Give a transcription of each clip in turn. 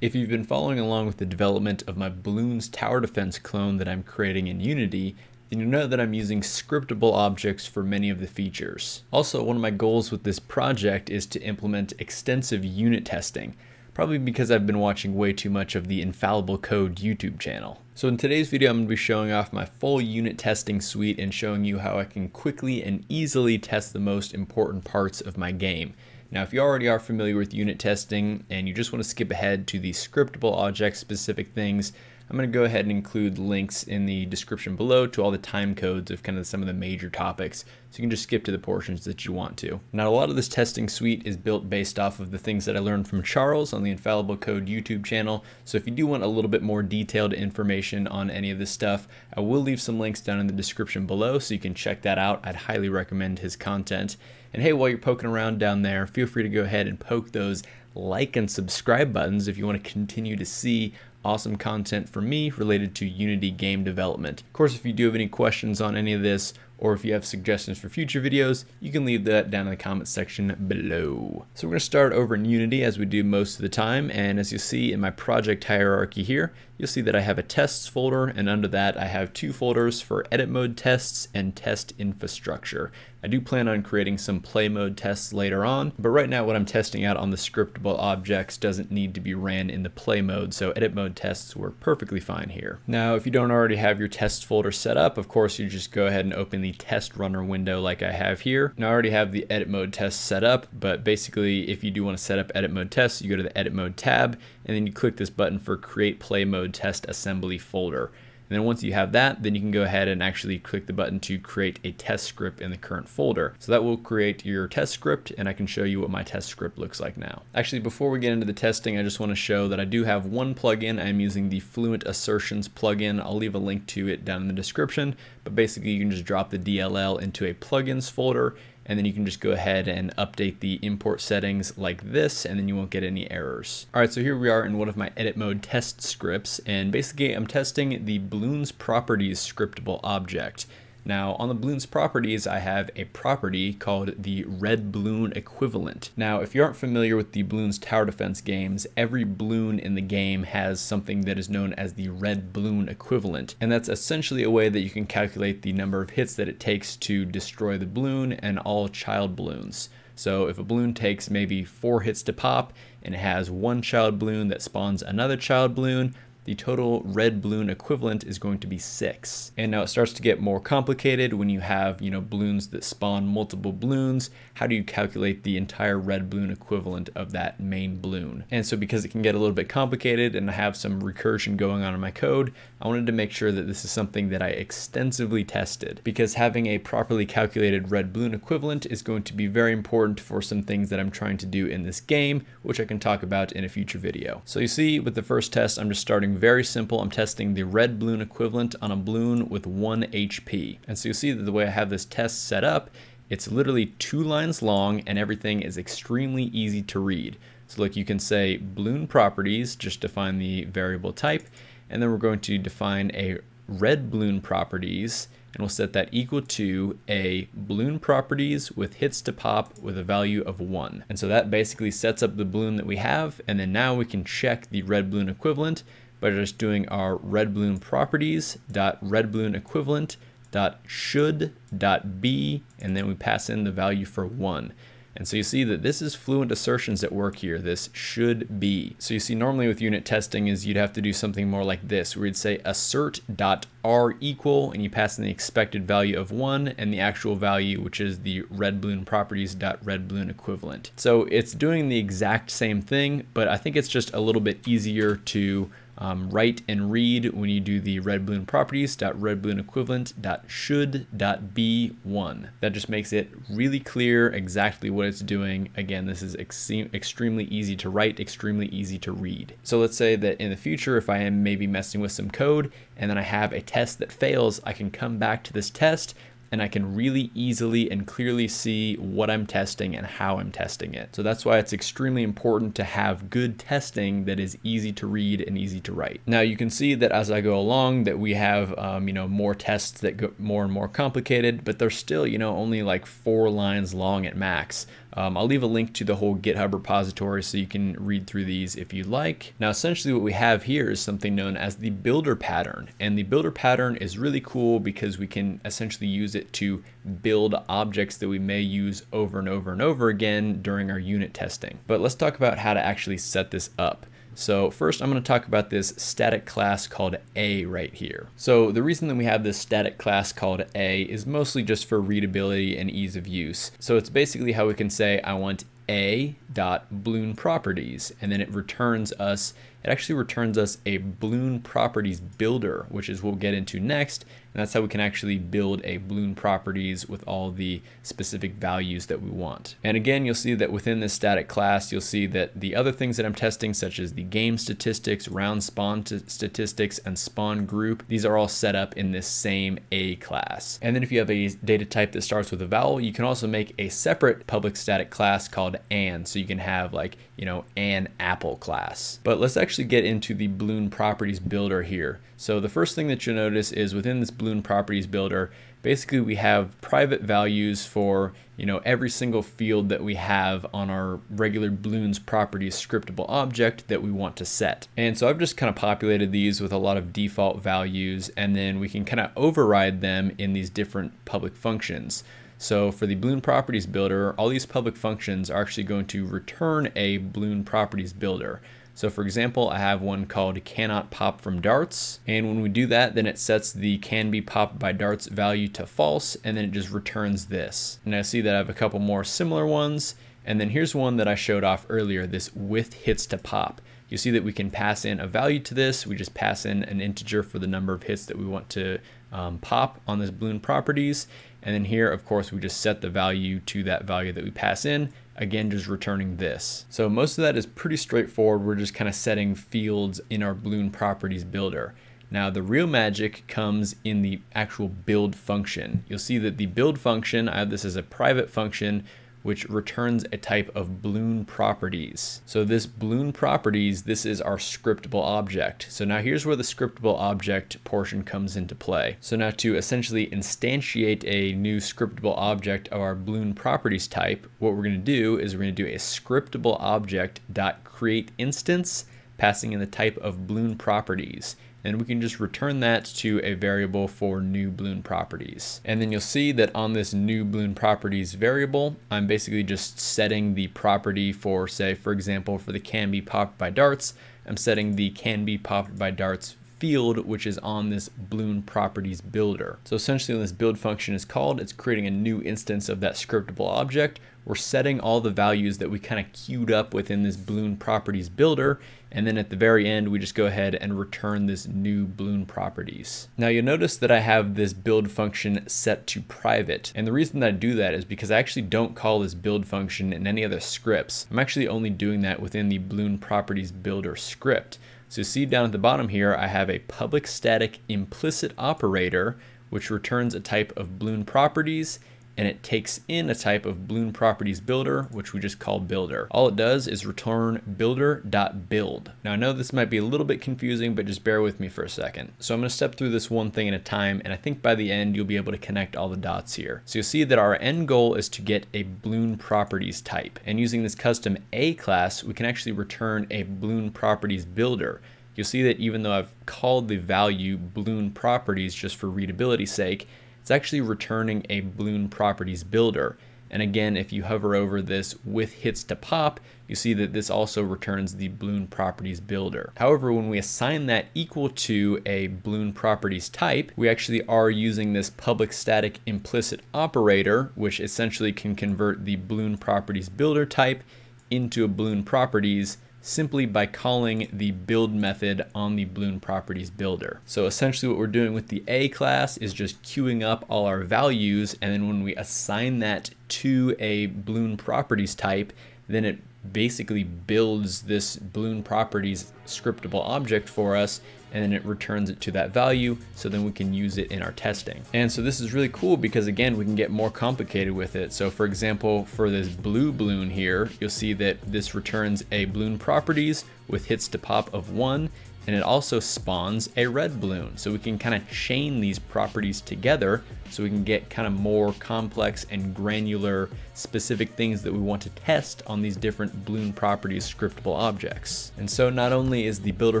If you've been following along with the development of my Bloons Tower Defense clone that I'm creating in Unity, then you know that I'm using scriptable objects for many of the features. Also, one of my goals with this project is to implement extensive unit testing, probably because I've been watching way too much of the Infallible Code YouTube channel. So in today's video, I'm going to be showing off my full unit testing suite and showing you how I can quickly and easily test the most important parts of my game. Now, if you already are familiar with unit testing and you just want to skip ahead to the scriptable object specific things, I'm going to go ahead and include links in the description below to all the time codes of kind of some of the major topics, so you can just skip to the portions that you want to. Now, a lot of this testing suite is built based off of the things that I learned from Charles on the Infallible Code YouTube channel, so if you do want a little bit more detailed information on any of this stuff, I will leave some links down in the description below so you can check that out. I'd highly recommend his content. And hey, while you're poking around down there, feel free to go ahead and poke those like and subscribe buttons if you want to continue to see awesome content for me related to Unity game development. Of course, if you do have any questions on any of this, or if you have suggestions for future videos, you can leave that down in the comment section below. So we're to start over in Unity as we do most of the time, and as you see in my project hierarchy here, you'll see that I have a tests folder, and under that I have two folders for edit mode tests and test infrastructure. I do plan on creating some play mode tests later on, but right now what I'm testing out on the scriptable objects doesn't need to be ran in the play mode, so edit mode tests work perfectly fine here. Now, if you don't already have your test folder set up, of course you just go ahead and open the test runner window like I have here. Now I already have the edit mode test set up, but basically if you do want to set up edit mode tests, you go to the edit mode tab, and then you click this button for create play mode test assembly folder. And then once you have that, then you can go ahead and actually click the button to create a test script in the current folder. So that will create your test script and I can show you what my test script looks like now. Actually, before we get into the testing, I just want to show that I do have one plugin. I'm using the Fluent Assertions plugin. I'll leave a link to it down in the description, but basically you can just drop the DLL into a plugins folder and then you can just go ahead and update the import settings like this and then you won't get any errors. All right, so here we are in one of my edit mode test scripts and basically I'm testing the balloons properties scriptable object. Now on the balloons properties, I have a property called the red balloon equivalent. Now, if you aren't familiar with the bloons tower defense games, every balloon in the game has something that is known as the red balloon equivalent. And that's essentially a way that you can calculate the number of hits that it takes to destroy the balloon and all child balloons. So if a balloon takes maybe four hits to pop and it has one child balloon that spawns another child bloon, the total red balloon equivalent is going to be six. And now it starts to get more complicated when you have, you know, bloons that spawn multiple balloons. How do you calculate the entire red balloon equivalent of that main balloon? And so because it can get a little bit complicated and I have some recursion going on in my code, I wanted to make sure that this is something that I extensively tested because having a properly calculated red balloon equivalent is going to be very important for some things that I'm trying to do in this game, which I can talk about in a future video. So you see with the first test, I'm just starting very simple. I'm testing the red balloon equivalent on a balloon with 1 HP. And so you'll see that the way I have this test set up, it's literally two lines long and everything is extremely easy to read. So look, you can say balloon properties, just define the variable type, and then we're going to define a red balloon properties and we'll set that equal to a balloon properties with hits to pop with a value of one. And so that basically sets up the balloon that we have. And then now we can check the red balloon equivalent by just doing our red bloon properties dot red bloon equivalent dot should dot be and then we pass in the value for one and so you see that this is fluent assertions at work here, this should be. So you see normally with unit testing is you'd have to do something more like this, where you'd say assert dot r equal, and you pass in the expected value of one and the actual value, which is the red bloon properties dot red bloon equivalent. So it's doing the exact same thing, but I think it's just a little bit easier to um, write and read when you do the red bloon properties dot red bloon equivalent should be one. That just makes it really clear exactly what it's doing. Again, this is ex extremely easy to write, extremely easy to read. So let's say that in the future, if I am maybe messing with some code and then I have a test that fails, I can come back to this test and I can really easily and clearly see what I'm testing and how I'm testing it. So that's why it's extremely important to have good testing that is easy to read and easy to write. Now you can see that as I go along that we have um, you know more tests that get more and more complicated, but they're still you know only like four lines long at max. Um, I'll leave a link to the whole GitHub repository so you can read through these if you like. Now, essentially what we have here is something known as the builder pattern. And the builder pattern is really cool because we can essentially use it to build objects that we may use over and over and over again during our unit testing. But let's talk about how to actually set this up. So first I'm going to talk about this static class called A right here. So the reason that we have this static class called A is mostly just for readability and ease of use. So it's basically how we can say I want A dot balloon properties and then it returns us it actually returns us a balloon properties builder, which is what we'll get into next. And that's how we can actually build a balloon properties with all the specific values that we want. And again, you'll see that within this static class, you'll see that the other things that I'm testing, such as the game statistics, round spawn statistics, and spawn group, these are all set up in this same A class. And then if you have a data type that starts with a vowel, you can also make a separate public static class called an. So you can have like, you know, an apple class. But let's actually get into the balloon properties builder here. So the first thing that you'll notice is within this balloon properties builder, basically we have private values for you know every single field that we have on our regular balloons properties scriptable object that we want to set. And so I've just kind of populated these with a lot of default values and then we can kind of override them in these different public functions. So for the balloon properties builder, all these public functions are actually going to return a balloon properties builder. So for example, I have one called cannot pop from darts. And when we do that, then it sets the can be popped by darts value to false, and then it just returns this. And I see that I have a couple more similar ones. And then here's one that I showed off earlier, this with hits to pop. You see that we can pass in a value to this. We just pass in an integer for the number of hits that we want to um, pop on this balloon properties. And then here, of course, we just set the value to that value that we pass in again just returning this. So most of that is pretty straightforward. We're just kind of setting fields in our balloon properties builder. Now the real magic comes in the actual build function. You'll see that the build function, I have this as a private function which returns a type of balloon properties. So this balloon properties, this is our scriptable object. So now here's where the scriptable object portion comes into play. So now to essentially instantiate a new scriptable object of our balloon properties type, what we're gonna do is we're gonna do a scriptable object dot create instance passing in the type of balloon properties and we can just return that to a variable for new balloon properties. And then you'll see that on this new balloon properties variable, I'm basically just setting the property for say, for example, for the can be popped by darts, I'm setting the can be popped by darts field, which is on this balloon properties builder. So essentially when this build function is called, it's creating a new instance of that scriptable object. We're setting all the values that we kind of queued up within this balloon properties builder. And then at the very end, we just go ahead and return this new balloon properties. Now you'll notice that I have this build function set to private. And the reason that I do that is because I actually don't call this build function in any other scripts. I'm actually only doing that within the balloon properties builder script. So see down at the bottom here, I have a public static implicit operator, which returns a type of balloon properties and it takes in a type of balloon properties builder, which we just call builder. All it does is return builder.build. Now I know this might be a little bit confusing, but just bear with me for a second. So I'm gonna step through this one thing at a time, and I think by the end, you'll be able to connect all the dots here. So you'll see that our end goal is to get a balloon properties type. And using this custom A class, we can actually return a balloon properties builder. You'll see that even though I've called the value balloon properties just for readability sake, it's actually returning a balloon properties builder. And again, if you hover over this with hits to pop, you see that this also returns the balloon properties builder. However, when we assign that equal to a balloon properties type, we actually are using this public static implicit operator, which essentially can convert the balloon properties builder type into a balloon properties simply by calling the build method on the balloon properties builder. So essentially what we're doing with the A class is just queuing up all our values and then when we assign that to a balloon properties type, then it basically builds this balloon properties scriptable object for us and then it returns it to that value so then we can use it in our testing. And so this is really cool because again, we can get more complicated with it. So for example, for this blue balloon here, you'll see that this returns a balloon properties with hits to pop of one, and it also spawns a red balloon. So we can kind of chain these properties together so we can get kind of more complex and granular specific things that we want to test on these different balloon properties scriptable objects. And so not only is the builder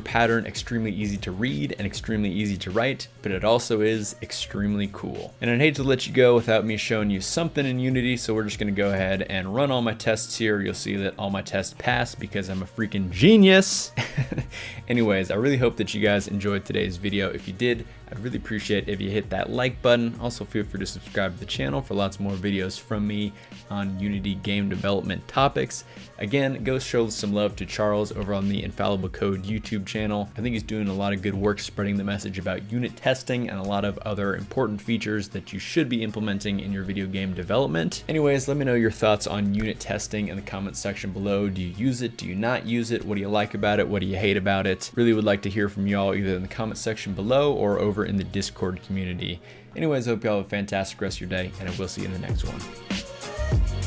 pattern extremely easy to read and extremely easy to write, but it also is extremely cool. And I'd hate to let you go without me showing you something in Unity, so we're just gonna go ahead and run all my tests here. You'll see that all my tests pass because I'm a freaking genius. Anyways, I really hope that you guys enjoyed today's video. If you did, I'd really appreciate if you hit that like button. Also feel free to subscribe to the channel for lots more videos from me on Unity game development topics. Again, go show some love to Charles over on the Infallible Code YouTube channel. I think he's doing a lot of good work spreading the message about unit testing and a lot of other important features that you should be implementing in your video game development. Anyways, let me know your thoughts on unit testing in the comments section below. Do you use it? Do you not use it? What do you like about it? What do you hate about it? Really would like to hear from y'all either in the comments section below or over in the Discord community. Anyways, hope y'all have a fantastic rest of your day, and I will see you in the next one.